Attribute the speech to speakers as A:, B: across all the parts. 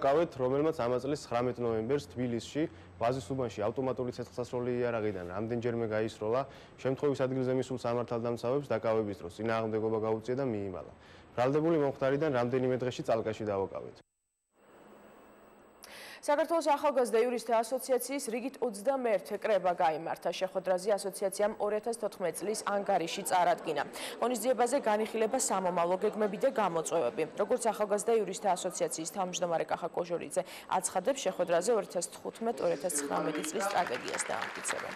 A: გავეთ, რომელმაც ამა წლის 19 ნოემბერს თბილისში ბაზის უბანში ავტომატური ცეცხლსასროლი იარაღიდან რამდენჯერმე გაისროლა, შემთხვევის ადგილზე მისულ სამართალდამცავებს დაკავების დროს წინააღმდეგობა გაუწია და მიიმალა. ბრალდებული მომხდარიდან რამდენიმე დღეში წალკაში დავაკავეთ.
B: საქართველოს ახალგაზრდა იურისტთა ასოციაციის რიგით 21 კრება გამართა შეხვედრაზე ასოციაციამ 2014 წლის ანგარიში წარადგინა. ღონისძიებაზე განიხილება სამომავლო გეგმები და გამოწვევები. როგორც ახალგაზრდა იურისტთა ასოციაციის თავმჯდომარე კახა კოჟორიძე აცხადებს შეხვედრაზე 2015-2019 წლის სტრატეგიას დაამტკიცებენ.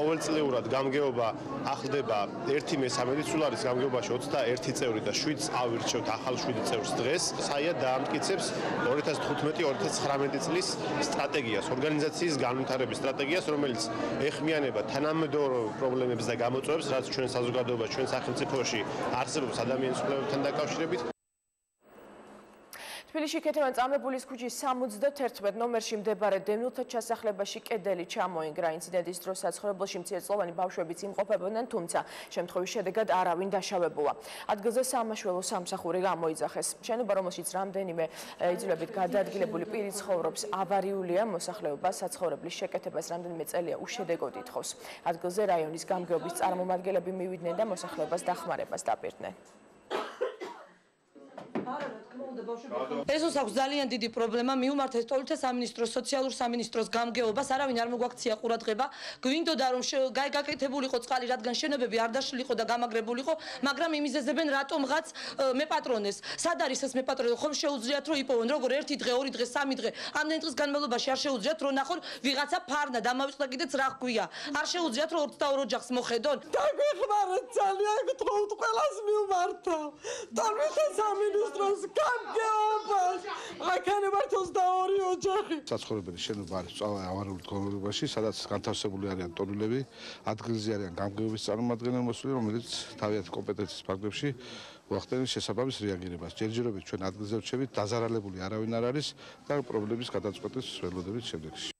A: ყოველწლიურად გამგეობა ახლდება 1/13 სულ არის გამგეობაში 21 წევრი და 7 ავირჩევთ ახალ 7 წევრს დღეს. საია დაამტკიცებს 2015-2019 წლის სტრატეგიას, ორგანიზაციის განვითარების სტრატეგიას, რომელიც ეხმიანება თანამედროვე პრობლემებს და გამოწვევებს, რაც ჩვენ საზოგადოებას, ჩვენ სახელმწიფოში არსებობს ადამიანის უფლებებთან დაკავშირებით.
B: თბილისში ქეთევან წამებულის ქუჩის 71 ნომერში მდებარე დემილთა ჩასახლებაში კედელი ჩამოინგრა ინციდენტის დროს საცხოვრებელში მცირეწლოვანი ბავშვებიც იმყოფებოდნენ, თუმცა შემთხვევის შედეგად არავინ დაშავებულა. ადგილზე სამაშველო სამსახური გამოიძახეს. შენობა, რომელშიც რამდენიმე იძულებით გადაადგილებული პირი ცხოვრობს, ავარიულია, მოსახლეობა საცხოვრებლის შეკეთებას რამდენიმე წელია უშედეგოდ ითხოვს. ადგილზე რაიონის გამგეობის წარმომადგენლები მივიდნენ და მოსახლეობას დახმარებას დაპირდნენ.
C: ეს ოს აქვს ძალიან დიდი პრობლემა. მიუმართეს თოლითა სამინისტროს სოციალურ სამინისტროს გამგეობას. არავინ არ მოგვაქცია ყურადღება. გვინდოდა რომ გაკეთებულიყო წყალი რადგან შენობები არ დაშლილიყო და გამაგრებულიყო მაგრამ იმიზეზებენ რატომღაც მეპატრონეს. სად არის ეს მეპატრონე? ხომ შეუძლიათ რომ იპოვონ? როგორ ერთი დღე ორი დღე სამი დღე? ამდენ დღის განმავლობაში არ შეუძლიათ რომ ნახონ ვიღაცა ფარნა დამავიწყდა კიდეც რა ხვია არ შეუძლიათ რომ 22 ოჯახს მოხედონ?
D: დაგვეხმაროთ ძალიან გთხოვთ ყველას მიუმართა თოლითა სამინისტროს გამგეობას აქანებართ 22 ოჯახი.
E: საცხოვრებელი შენობა არის წავა ავარიული მდგომარეობაში სადაც განთავსებული არიან ტონულები ადგილზე არიან გამგეობის წარმომადგენელი მოსული რომელიც თავიანთი კომპეტენციის ფარგლებში ვახტენის შესაბამის რეაგირებას. ჯერჯერობით ჩვენ ადგილზე ვჩებით დაზარალებული არავინ არ არის და პრობლემის გადაწყვეტის ველოდებით შემდეგში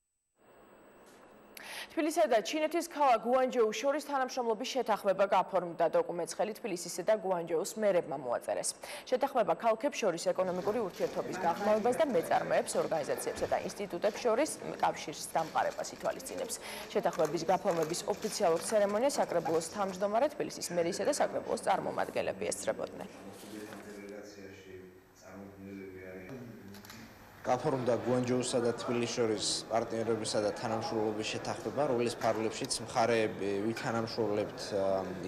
B: თბილისსა და ჩინეთის ქალაქ გუანჯოუს შორის თანამშრომლობის შეთანხმება გაფორმდა დოკუმენტს ხელი თბილისისა და გუანჯოუს მერებმა მოაწერეს. შეთანხმება ქალაქებს შორის ეკონომიკური ურთიერთობის გაღრმავებას და მეწარმეებს, ორგანიზაციებსა და ინსტიტუტებს შორის კავშირის დამყარებას ითვალისწინებს. შეთანხმების გაფორმების ოფიციალურ ცერემონიას საკრებულოს თავმჯდომარე თბილისის მერისა და საკრებულოს წარმომადგენლები ესწრებოდნენ.
F: გაფორმდა გუანჯოუსა და თბილისის შორის პარტნიორებისა და თანამშრომლობის შეთანხმება, რომლის ფარგლებშიც მხარეები ვითანამშრომლებთ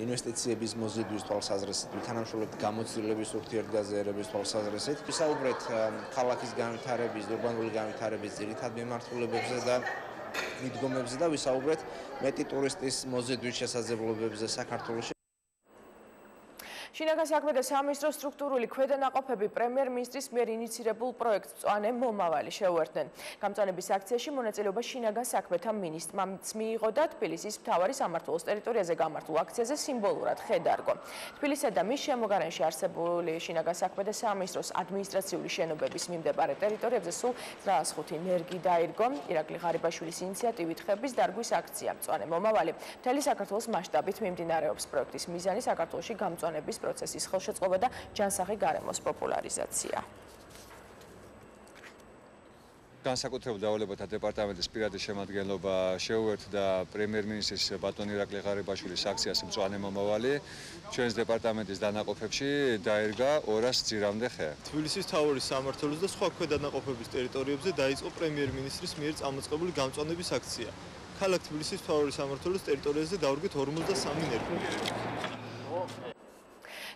F: ინვესტიციების მოზიდვის თვალსაზრისით, ვითანამშრომლებთ გამოცდილების ურთიერთგაზრდების თვალსაზრისით, ვისაუბრეთ ქალაქის განვითარების, урბანული განვითარების ძირითად მიმართულებებზე და მიდგომებზე და ვისაუბრეთ მეტი ტურისტის მოზიდვის შესაძლებლობებზე საქართველოში.
B: შინაგან საქმეთა სამინისტროს სტრუქტურული ქვედანაყოფები პრემიერ-მინისტრის მიერ ინიცირებულ პროექტს წვანე მომავალი შეუერთდნენ. გამწვანების აქციაში მონაწილეობა შინაგან საქმეთა მინისტრმაც მიიღო და თბილისის მთავარი სამმართველოს ტერიტორიაზე გამართულ აქციაზე სიმბოლურად ხედარგო. თბილისსა და მის შემოგარენში არსებული შინაგან საქმეთა სამინისტროს ადმინისტრაციული შენობების მიმდებარე ტერიტორიებზე სულ 105 ნერგი დაირგო. ირაკლი ღარიბაშვილის ინიციატივით ხების დარგვის აქცია წვანე მომავალი მთელი საქართველოს მასშტაბით მიმდინარეობს პროექტის მიზანი საქართველოსი გამწვანების პროცესის ხელშეწყობა და ჯანსაღი გარემოს პოპულარიზაცია.
G: განსაკუთრებულ დავალებათა დეპარტამენტის პირადი შემადგენლობა შეუერთდა პრემიერ-მინისტრის ბატონ ირაკლი ღარიბაშვილის აქციას მწვანე მომავალი ჩვენს დეპარტამენტის დანაყოფებში დაერგა 200 ძირამდე ხე.
H: თბილისის თავის სამმართველოს და სხვა ქვედანაყოფების ტერიტორიებზე დაიწყო პრემიერ-მინისტრის მიერ წამოწყებული გამწვანების აქცია. ქალაქ თბილისის თავის სამმართველოს ტერიტორიაზე დაურგეთ 53 ნერგი.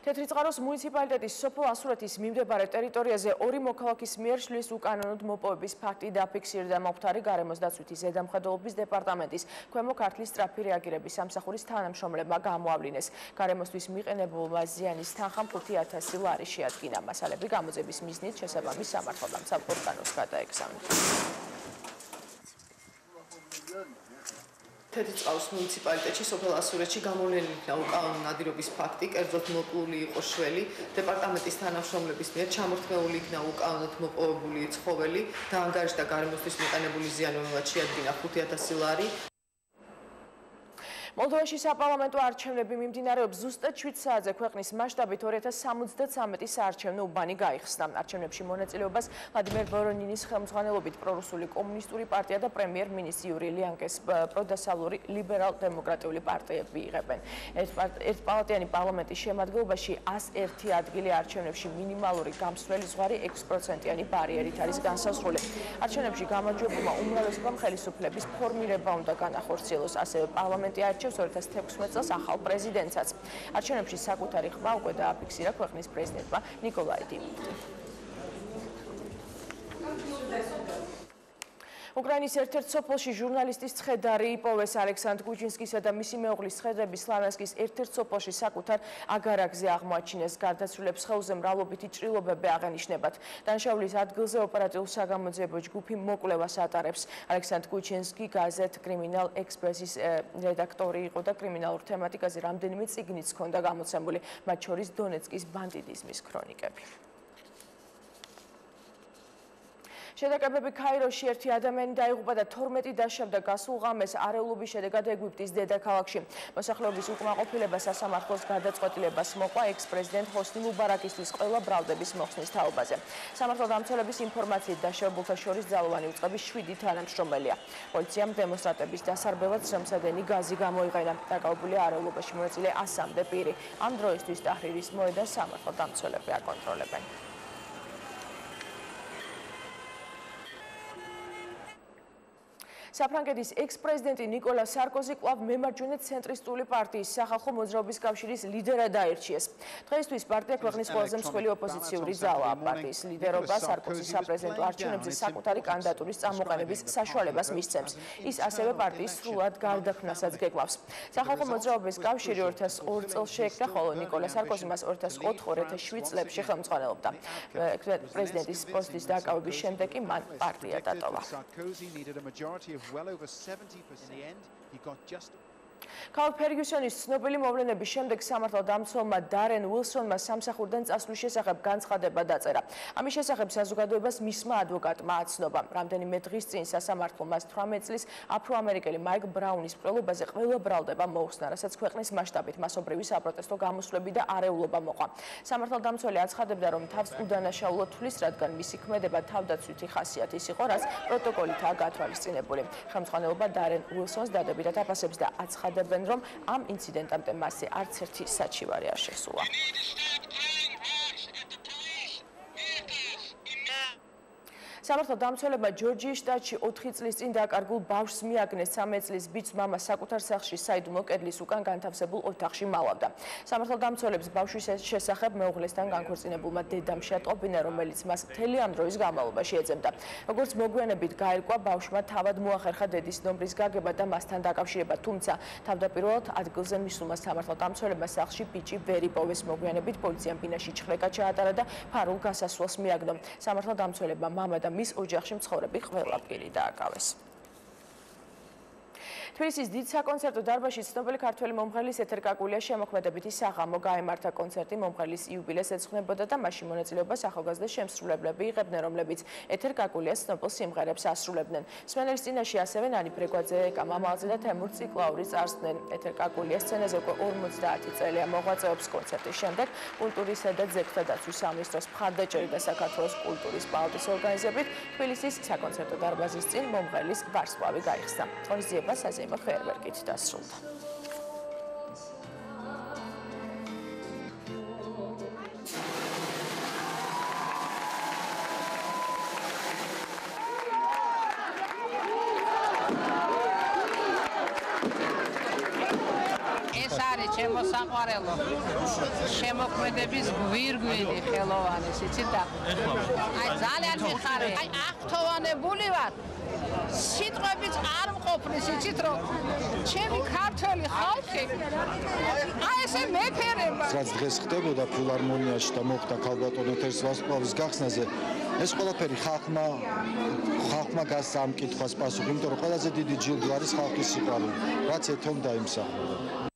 B: თეთრიწყაროს მუნიციპალიტეტის სოფო ასურეთის მიმდებარე ტერიტორიაზე ორი მოქალაქის მიერ შლის უკანონოდ მოპოვების ფაქტი დაფიქსირდა მომხდარი გარემოს დაცვითი ზედამხედველობის დეპარტამენტის ქვემო ქართლის სტრაფი რეაგირების სამსახურის თანამშრომლებმა გამოავლინეს. გარემოსთვის მიყენებულმა ზიანის თანხა 5000 ლარი შეადგინა. მასალები გამოძების მიზნით შესაბამის სამართალდამცავ ორგანოს გადაეგზავნა. თეთრიწყაროს მუნიციპალიტეტში სოფელ ასურეთში გამოვლენილი იქნა უკანონო ნადირობის ფაქტი, კერძოდ მოკლული იყო შველი, დეპარტამენტის თანამშრომლების მიერ ჩამორთმეული იქნა უკანონოდ მოპოვებული ცხოველი და ანგარიშდა გარემოსთვის მიყენებული ზიანი, რომელსაც შეადგინა 5000 ლარი. მოლდოვაში საპარლამენტო არჩევნები მიმდინარეობს ზუსტად 7 საათზე ქვეყნის მასშტაბით 2073 საარჩევნო უბანი გაიხსნა. არჩევნებში მონაწილეობას ვლადიმერ ვორონინის ხელმძღვანელობით პრორუსული კომუნისტური პარტია და პრემიერ-მინისტრი იური ლიანკეს პროდასავლური ლიბერალ-დემოკრატიული პარტიები იღებენ. ერთპალატიანი პარლამენტის შემადგენლობაში 101 ადგილი არჩევნებში მინიმალური გამსვლელი ზღვარი 6%-იანი ბარიერით არის განსაზღვრული. არჩევნებში გამარჯვებულმა უმრავლესობამ ხელისუფლების ფორმირება უნდა განახორციელოს, ასევე პარლამენტი არჩევს 2016 წელს ახალ პრეზიდენტსაც. არჩევნებში საკუთარი ხმა უკვე დააფიქსირა ქვეყნის პრეზიდენტმა ნიკოლაი დინიკი. უკრაინის ერთ-ერთ სოფელში ჟურნალისტის ცხედარი იპოვეს ალექსანდრ კუჩინსკისა და მისი მეუღლის ცხედრები სლავიანსკის ერთ-ერთ სოფელში საკუთარ აგარაკზე აღმოაჩინეს. გარდაცვლილებს ხელზე მრავლობითი ჭრილობები აღენიშნებათ. დანაშაულის ადგილზე ოპერატიულ საგამოძიებო ჯგუფი მოკვლევას ატარებს. ალექსანდრ კუჩინსკი გაზეთ კრიმინალ ექსპრესის რედაქტორი იყო და კრიმინალურ თემატიკაზე რამდენიმე წიგნიც ჰქონდა გამოცემული, მათ შორის დონეცკის ბანდიტიზმის ქრონიკები. შედაკებები ქაიროში ერთი ადამიანი დაიღუპა და 12 დაშავდა გასულ ღამეს არეულობის შედეგად ეგვიპტის დედაქალაქში. მოსახლეობის უკმაყოფილება სასამართლოს გადაწყვეტილებას მოყვა ექს-პრეზიდენტ ჰოსნი მუბარაკისთვის ყველა ბრალდების მოხსნის თაობაზე. სამართლო დამცველების ინფორმაციით დაშავებულთა შორის ძალოვანი უწყების 7 თანამშრომელია. პოლიციამ დემონსტრანტების დასარბევად სრემსადენი გაზი გამოიყენა. დაკავებულია არეულობაში მონაწილე 100-მდე პირი. ამ დროისთვის ტაჰრირის მოედანს სამართლო დამცველები აკონტროლებენ. საფრანგეთის ექს-პრეზიდენტი ნიკოლა სარკოზი კვლავ მემარჯვენე ცენტრისტული პარტიის სახალხო მოძრაობის კავშირის ლიდერად აირჩიეს. დღეისთვის პარტია ქვეყნის ყველაზე მსხვილი ოპოზიციური ძალაა. პარტიის ლიდერობა სარკოზის საპრეზიდენტო არჩევნებზე საკუთარი კანდიდატურის წამოყენების საშუალებას მისცემს. ის ასევე პარტიის სრულად გარდაქმნასაც გეგმავს. სახალხო მოძრაობის კავშირი 2002 წელს შექმნა, ხოლო ნიკოლა სარკოზი მას 2004-2007 წლებში ხელმძღვანელობდა. პრეზიდენტის პოსტის დაკავების შემდეგ კი მან პარტია დატოვა. Well over 70% in the end. He got just ქალ ფერგიუსონის ცნობილი მოვლენების შემდეგ სამართალ დამცველმა დარენ უილსონმა სამსახურიდან წასვლის შესახებ განცხადება დაწერა. ამის შესახებ საზოგადოებას მისმა ადვოკატმა აცნობა. რამდენიმე დღის წინ სასამართლო მას 18 წლის აფროამერიკელი მაიკ ბრაუნის პროლობაზე ყველა ბრალდება მოუხსნა, რასაც ქვეყნის მასშტაბით მასობრივი საპროტესტო გამოსვლები და არეულობა მოყვა. სამართალ დამცველი აცხადებდა, რომ თავს უდანაშაულოდ თვლის, რადგან მისი ქმედება თავდაცვითი ხასიათის იყო, რაც პროტოკოლითაა გათვალისწინებული. ხელმძღვანელობა დარენ უილსონს დადებითად აფასებს და აცხადებდა ამბობენ, რომ ამ ინციდენტამდე მასზე არც ერთი საჩივარი არ შესულა. სამართლო დამცველებმა ჯორჯიის შტატში 4 წლის წინ დაკარგულ ბავშვს მიაგნეს 13 წლის ბიჭს მამა საკუთარ სახლში საიდუმლო კედლის უკან განთავსებულ ოთახში მალავდა. სამართლო დამცველებს ბავშვის შესახებ მეუღლესთან განქორწინებულმა დედამ შეატყობინა, რომელიც მას მთელი ამ დროის განმავლობაში ეძებდა. როგორც მოგვიანებით გაირკვა, ბავშვმა თავად მოახერხა დედის ნომრის გაგება და მასთან დაკავშირება, თუმცა თავდაპირველად ადგილზე მისულმა სამართლო დამცველებმა სახლში ბიჭი ვერ იპოვეს. მოგვიანებით პოლიციამ ბინაში ჩხრეკა ჩაატარა და ფარულ გასასვლელს მიაგნო. სამართლო დამცველებმა მამა და მის ოჯახში მცხოვრები ყველა პირი დააკავეს. თბილისის დიდ საკონცერტო დარბაზში ცნობილი ქართველი მომღერლის ეთერკაკულია შემოქმედებითი საღამო გაემართა კონცერტი მომღერლის იუბილეს ეძღვნებოდა და მასში მონაწილეობას ახალგაზრდა შემსრულებლები იღებდნენ, რომლებიც ეთერკაკულიას ცნობილ სიმღერებს ასრულებდნენ. სმენელის წინაშე ასევე ნანი პრეგვაძე, კამამალძე და თემურ ციკლაური წარსდნენ. ეთერკაკულია სცენაზე უკვე 50 წელია მოღვაწეობს კონცერტის შემდეგ კულტურისა და ძეგლთა დაცვის სამინისტროს მხარდაჭერით და საქართველოს კულტურის პალატის ორგანიზებით თბილისის საკონცერტო დარბაზის წინ მომღერლის ვარსკვლავი გაიხსნა. ღონისძიება საზეიმო შეიძლება ფერვერკით დასრულდა.
I: ჩემო საყვარელო შემოქმედების გვირგვინი ხელოვანი სიცით და აი ძალიან მიხარე. აი აქტოვანებული ვარ. სიტყვებიც არ მყოფნის იცით რომ ჩემი ქართველი ხალხი აი ესე მეფერება.
J: რაც დღეს ხდებოდა ფილარმონიაში და მოხდა ქალბატონ ეთერს ვარსკვლავის გახსნაზე ეს ყველაფერი ხალხმა ხალხმა გასცა ამ კითხვას პასუხი იმიტომ რომ ყველაზე დიდი ჯილდო არის ხალხის სიყვარული რაც ეთონ დაიმსახურა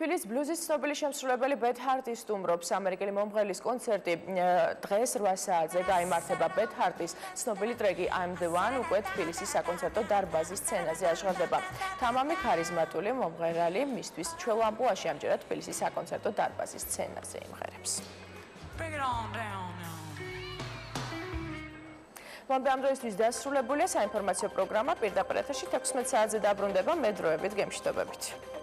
B: თბილისის ბლუზის ცნობილი შემსრულებელი ბეთ ჰარტი სტუმრობს ამერიკელი მომღერლის კონცერტი დღეს 8 საათზე გაიმართება ბეთ ჰარტის ცნობილი ტრეკი I'm the one უკვე თბილისის საკონცერტო დარბაზის სცენაზე აღჟღერდება. თამამი ქარიზმატული მომღერალი მისთვის ჩვეულ ამპლუაში ამჯერად თბილისის საკონცერტო დარბაზის სცენაზე იმღერებს. Bring it on down now. მომდე ამ დროისთვის დასრულებულია საინფორმაციო პროგრამა პირდაპირ ეთერში 16 საათზე დაბრუნდება მე დროებით გემშვიდობებით.